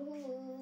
Ooh.